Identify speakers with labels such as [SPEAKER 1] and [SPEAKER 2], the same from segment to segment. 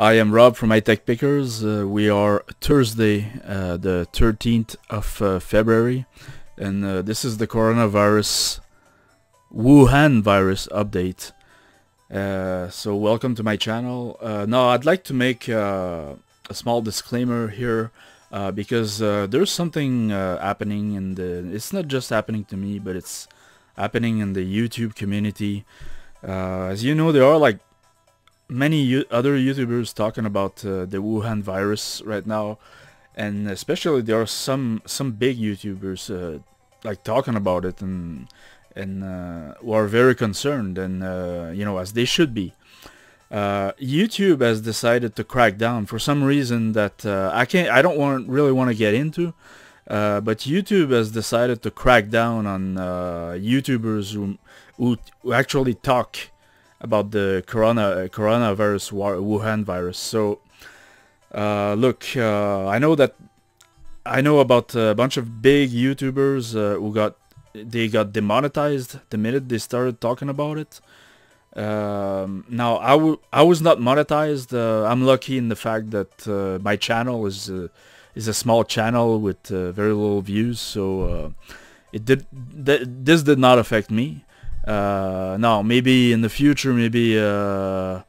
[SPEAKER 1] I am Rob from High Tech Pickers. Uh, we are Thursday, uh, the 13th of uh, February, and uh, this is the coronavirus Wuhan virus update. Uh, so welcome to my channel. Uh, now I'd like to make a small disclaimer here because there's something happening and it's not just happening to me, but it's happening in the YouTube community. as you know, there are like many other YouTubers talking about uh, the Wuhan virus right now, and especially there are some some big YouTubers uh, like talking about it and and uh, who are very concerned and uh, you know as they should be. Uh, YouTube has decided to crack down for some reason that uh, I can't I don't want really want to get into. but YouTube has decided to crack down on YouTubers who, who, who actually talk about the corona uh, coronavirus Wuhan virus. So uh, look, uh, I know that I know about a bunch of big YouTubers uh, who got they got demonetized the minute they started talking about it. Um, now I, I was not monetized. Uh, I'm lucky in the fact that uh, my channel is is a small channel with very little views, so it did th this did not affect me uh, now maybe in the future maybe uh,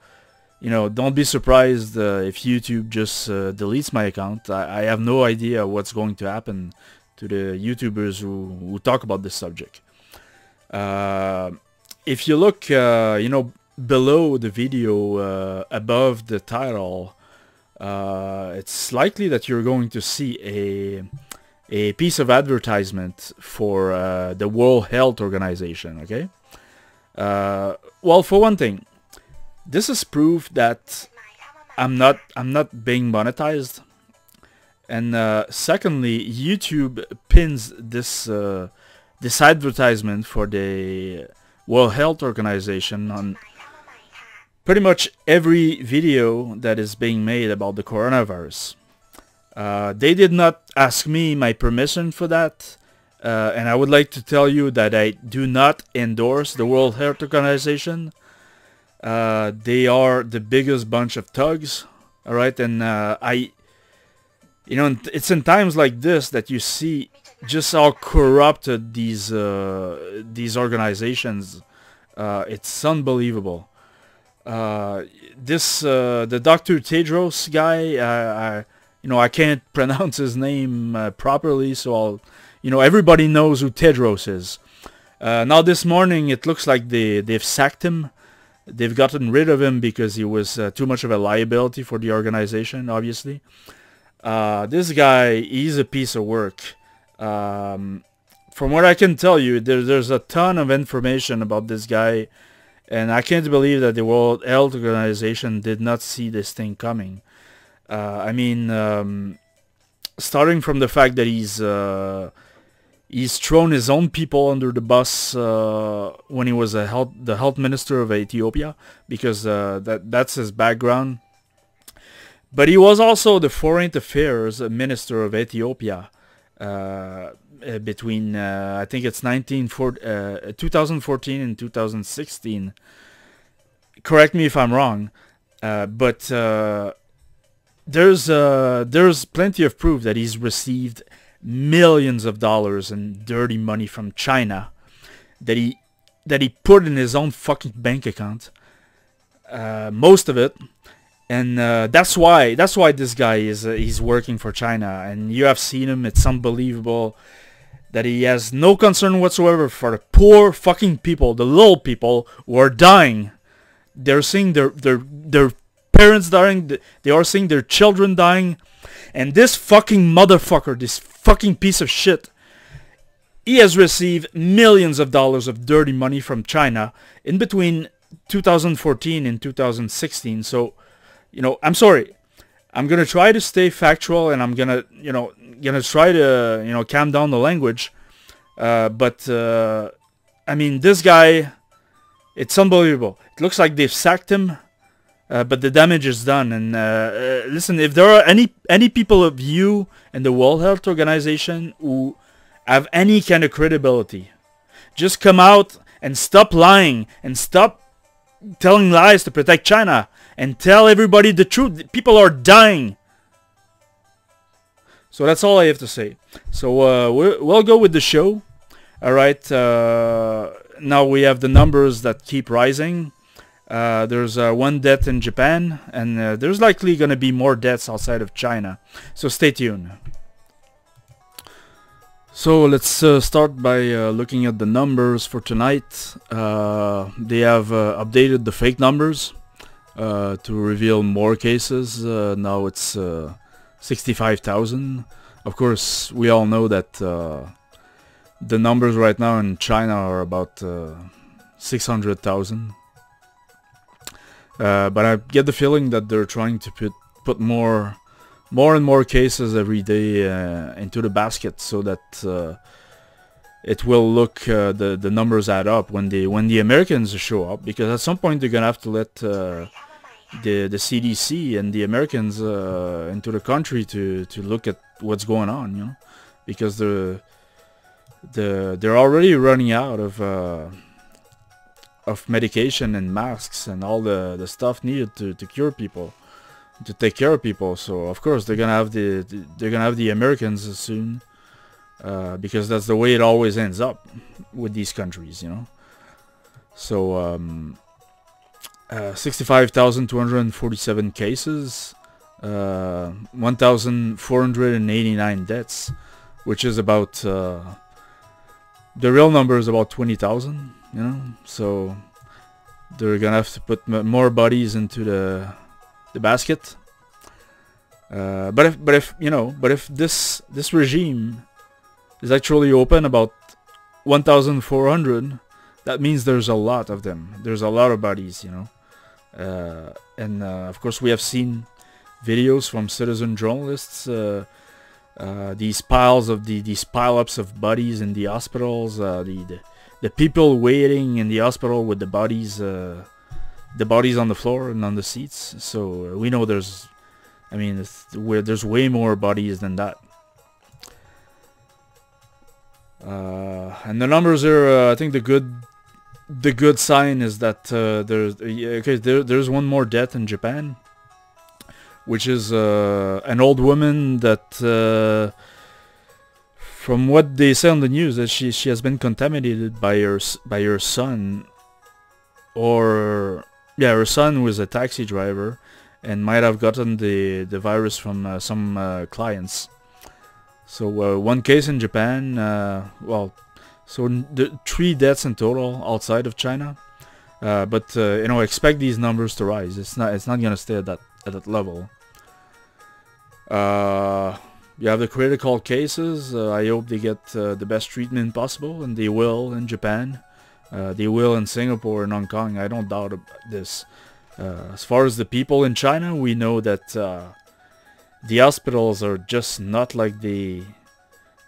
[SPEAKER 1] you know don't be surprised uh, if YouTube just uh, deletes my account I, I, have no idea what's going to happen to the YouTubers who, who talk about this subject uh, if you look uh, you know below the video above the title it's likely that you're going to see a a piece of advertisement for uh, the World Health Organization, okay? Uh, well, for one thing, this is proof that I'm not I'm not being monetized, and uh, secondly, YouTube pins this uh, this advertisement for the World Health Organization on pretty much every video that is being made about the coronavirus. Uh, they did not ask me my permission for that. Uh, and I would like to tell you that I do not endorse the World Health Organization. Uh, they are the biggest bunch of thugs. All right, and uh, I, you know, it's in times like this that you see just how corrupted these uh, these organizations. Uh, it's unbelievable. Uh, this the Dr. Tedros guy, I, you know, I can't pronounce his name properly, so I'll you know, everybody knows who Tedros is. Uh, now this morning it looks like they, they've sacked him. They've gotten rid of him because he was uh, too much of a liability for the organization, obviously. Uh, this guy, he's a piece of work. Um, from what I can tell you, there, there's a ton of information about this guy. And I can't believe that the World Health Organization did not see this thing coming. Uh, I mean, um, starting from the fact that he's uh, he's thrown his own people under the bus uh, when he was a health, the health minister of Ethiopia because uh, that that's his background. But he was also the foreign affairs minister of Ethiopia uh, uh between uh, I think it's 19 uh, 2014 and 2016. Correct me if I'm wrong, but there's there's plenty of proof that he's received millions of dollars in dirty money from China that he that he put in his own fucking bank account. Uh, most of it, and uh, that's why that's why this guy is uh, he's working for China. And you have seen him; it's unbelievable that he has no concern whatsoever for the poor fucking people, the little people who are dying. They're seeing their their their parents dying. They are seeing their children dying. And this fucking motherfucker, this fucking piece of shit. He has received millions of dollars of dirty money from China in between 2014 and 2016. So, you know, I'm sorry. I'm gonna try to stay factual, and I'm gonna, you know, gonna try to, you know, calm down the language. Uh, but uh, I mean, this guy, it's unbelievable. It looks like they've sacked him uh, but the damage is done. And uh, uh, listen, if there are any any people of you and the World Health Organization who have any kind of credibility, just come out and stop lying and stop telling lies to protect China and tell everybody the truth. People are dying. So that's all I have to say. So uh, we'll go with the show. All right. Uh, now we have the numbers that keep rising. Uh, there's uh, one death in Japan, and uh, there's likely going to be more deaths outside of China. So stay tuned. So let's uh, start by uh, looking at the numbers for tonight. They have updated the fake numbers to reveal more cases. now it's 65,000. Of course, we all know that the numbers right now in China are about 600,000. Uh, but I get the feeling that they're trying to put put more more and more cases every day uh, into the basket so that uh, it will look uh, the the numbers add up when the when the Americans show up. Because at some point they're gonna have to let uh, the the CDC and the Americans uh, into the country to to look at what's going on you know? Because the the they're already running out of uh, of medication and masks and all the the stuff needed to to cure people to take care of people. So of course they're gonna have the, the they're gonna have the Americans soon, uh, because that's the way it always ends up with these countries, you know. So um, uh, 65,247 cases, uh, 1,489 deaths, which is about uh, the real number is about 20,000, you know. So they're gonna have to put more bodies into the the basket. Uh, but if but if you know but if this this regime is actually open about 1,400, that means there's a lot of them. There's a lot of bodies, you know. Uh, and uh, of course we have seen videos from citizen journalists. Uh, uh, these piles of the these pileups of bodies in the hospitals. Uh, the, the, the people waiting in the hospital with the bodies the bodies on the floor and on the seats. So uh, we know there's, I mean, there's way more bodies than that. Uh, and the numbers are, uh, I think the good, the good sign is that uh, there's, okay, there, there's one more death in Japan, which is uh, an old woman that, uh, from what they say on the news, that she she has been contaminated by her by her son, or yeah, her son was a taxi driver and might have gotten the, the virus from uh, some uh, clients. So uh, one case in Japan, uh, well, so the three deaths in total outside of China. Uh, but uh, you know, expect these numbers to rise. It's not it's not gonna stay at that at that level. You have the critical cases. I hope they get the best treatment possible, and they will in Japan. Uh, they will in Singapore and Hong Kong. I don't doubt this. Uh, as far as the people in China, we know that uh, the hospitals are just not like the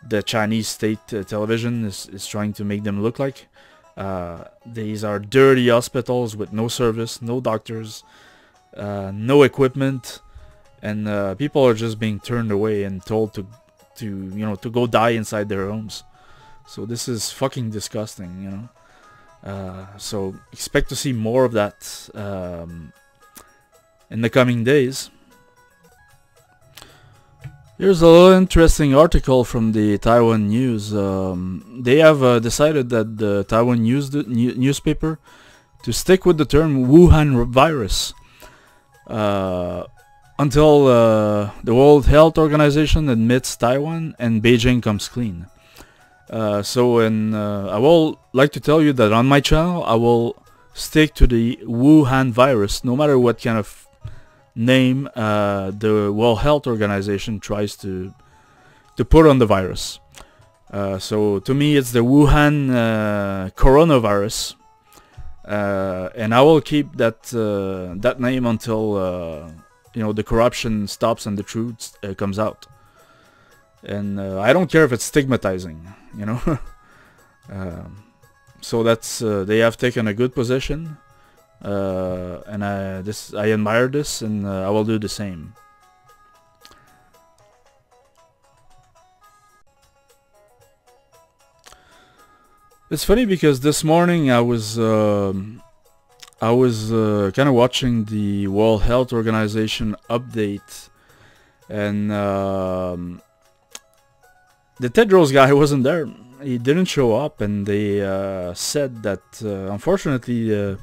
[SPEAKER 1] the Chinese state uh, television is, is trying to make them look like. Uh, these are dirty hospitals with no service, no doctors, uh, no equipment, and people are just being turned away and told to to you know to go die inside their homes. So this is fucking disgusting, you know. Uh, so expect to see more of that um, in the coming days. Here's a little interesting article from the Taiwan News. Um, they have uh, decided that the Taiwan News newspaper to stick with the term Wuhan virus uh, until uh, the World Health Organization admits Taiwan and Beijing comes clean. Uh, so and uh, I will like to tell you that on my channel I will stick to the Wuhan virus no matter what kind of name uh, the World Health Organization tries to to put on the virus. Uh, so to me it's the Wuhan uh, coronavirus and I will keep that that name until you know the corruption stops and the truth comes out and uh, I don't care if it's stigmatizing, you know. um, so that's uh, they have taken a good position, uh, and I this I admire this, and uh, I will do the same. It's funny because this morning I was um, I was uh, kind of watching the World Health Organization update, and um, the Tedros guy wasn't there. He didn't show up, and they uh, said that uh, unfortunately uh,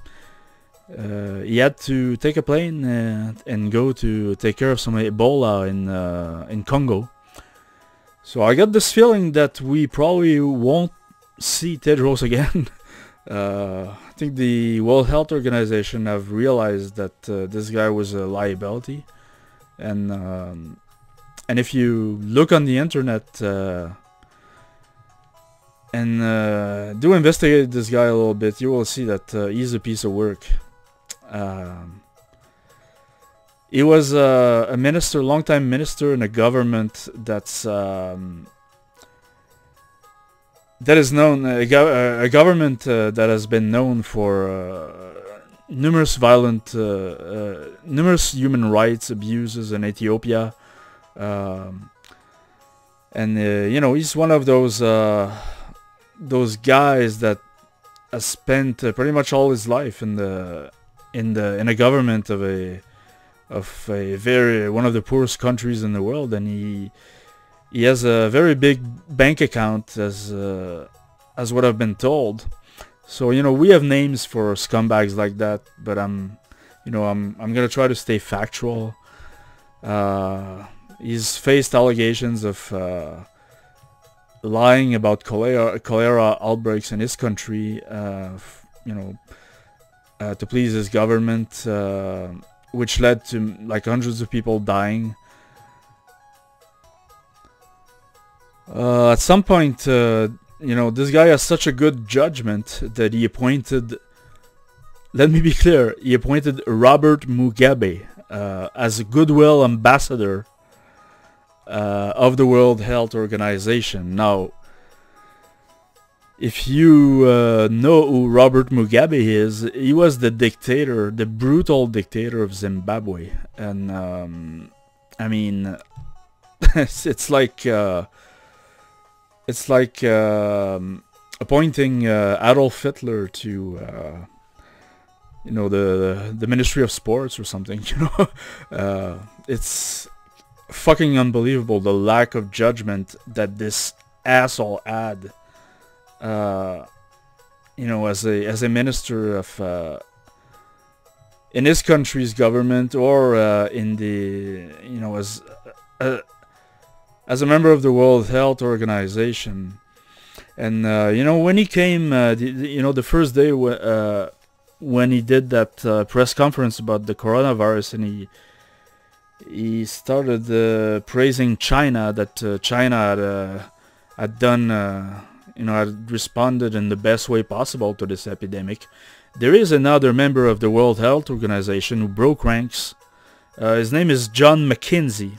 [SPEAKER 1] uh, he had to take a plane uh, and go to take care of some Ebola in in Congo. So I got this feeling that we probably won't see Tedros again. Uh, I think the World Health Organization have realized that uh, this guy was a liability, and um, and if you look on the internet uh, and uh, do investigate this guy a little bit, you will see that uh, he's a piece of work. Um, he was uh, a minister, long-time minister in a government that's um, that is known a, go- a government uh, that has been known for uh, numerous violent, uh, uh, numerous human rights abuses in Ethiopia, um, and uh, you know he's one of those uh, those guys that has spent pretty much all his life in the in the in a government of a of a very one of the poorest countries in the world, and he he has a very big bank account as uh, as what I've been told. So you know we have names for scumbags like that, but I'm you know I'm I'm gonna try to stay factual. Uh, he's faced allegations of uh, lying about cholera cholera outbreaks in his country. Uh, you know uh, to please his government, uh, which led to like hundreds of people dying. Uh, at some point, uh, you know, this guy has such a good judgment that he appointed. Let me be clear. He appointed Robert Mugabe uh, as a goodwill ambassador uh, of the World Health Organization. Now, if you uh, know who Robert Mugabe is, he was the dictator, the brutal dictator of Zimbabwe, and um, I mean, it's, it's like uh, it's like um, appointing uh, Adolf Hitler to, uh, you know, the the Ministry of Sports or something. You know, uh, it's fucking unbelievable the lack of judgment that this asshole had. Uh, you know, as a as a minister of uh, in his country's government or uh, in the you know as as a member of the World Health Organization. And uh, you know when he came, uh, the, the, you know the first day uh, when he did that uh, press conference about the coronavirus, and he he started uh, praising China that uh, China had, had done, you know, had responded in the best way possible to this epidemic. There is another member of the World Health Organization who broke ranks. his name is John McKinsey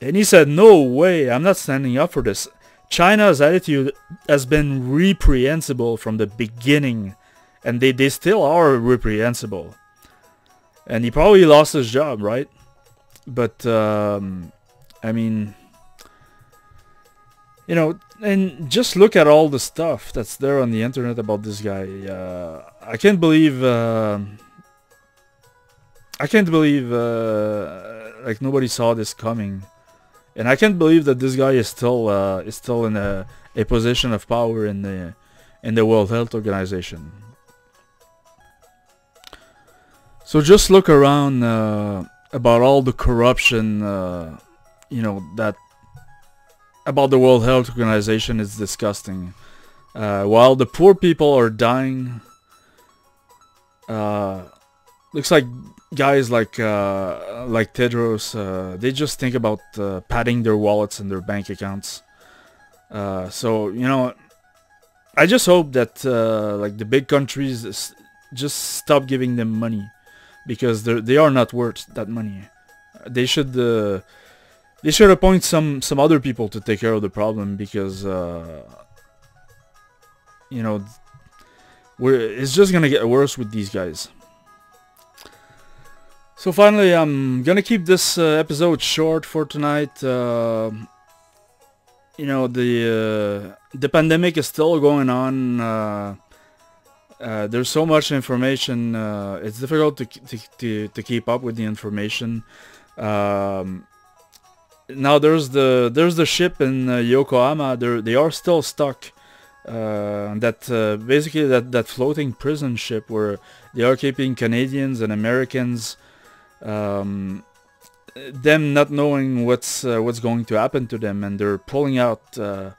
[SPEAKER 1] and he said, no way, I'm not standing up for this. China's attitude has been reprehensible from the beginning. And they, they still are reprehensible. And he probably lost his job, right? But, um, I mean, you know, and just look at all the stuff that's there on the internet about this guy. Uh, I can't believe, uh, I can't believe, uh, like nobody saw this coming. And I can't believe that this guy is still uh, is still in a, a position of power in the in the World Health Organization. So just look around uh, about all the corruption, uh, you know that about the World Health Organization is disgusting. Uh, while the poor people are dying, uh, looks like guys like uh, like Tedros, uh, they just think about uh, padding their wallets and their bank accounts. Uh, so you know, I just hope that uh, like the big countries just stop giving them money because they they are not worth that money. They should uh, they should appoint some some other people to take care of the problem because you know we're it's just gonna get worse with these guys. So finally, I'm gonna keep this uh, episode short for tonight. Uh, you know, the uh, the pandemic is still going on. Uh, uh, there's so much information. Uh, it's difficult to, to, to keep up with the information. Um, now there's the there's the ship in Yokohama. They they are still stuck. Uh, that uh, basically that that floating prison ship where they are keeping Canadians and Americans. Um, them not knowing what's uh, what's going to happen to them, and they're pulling out uh,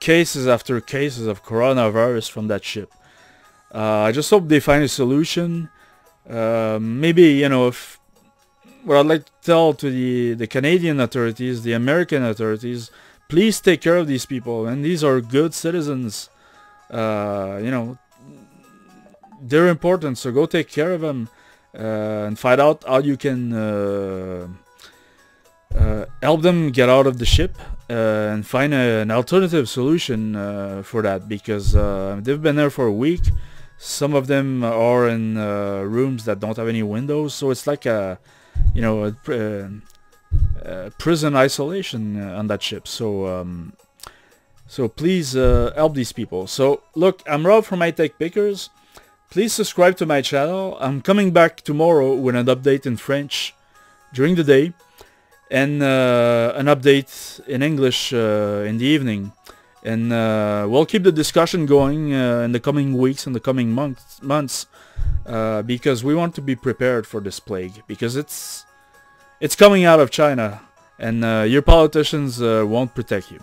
[SPEAKER 1] cases after cases of coronavirus from that ship. Uh, I just hope they find a solution. Um, maybe you know if what I'd like to tell to the the Canadian authorities, the American authorities, please take care of these people, and these are good citizens. Uh, you know, they're important, so go take care of them uh, and find out how you can uh, uh, help them get out of the ship uh, and find a, an alternative solution uh, for that because uh, they've been there for a week. Some of them are in uh, rooms that don't have any windows, so it's like a, you know, a, uh, uh, prison isolation uh, on that ship. So, um, so please uh, help these people. So, look, I'm Rob from High Tech Pickers. Please subscribe to my channel. I'm coming back tomorrow with an update in French during the day and uh, an update in English uh, in the evening. And uh, we'll keep the discussion going uh, in the coming weeks and the coming months, months uh, because we want to be prepared for this plague because it's it's coming out of China and uh, your politicians won't protect you.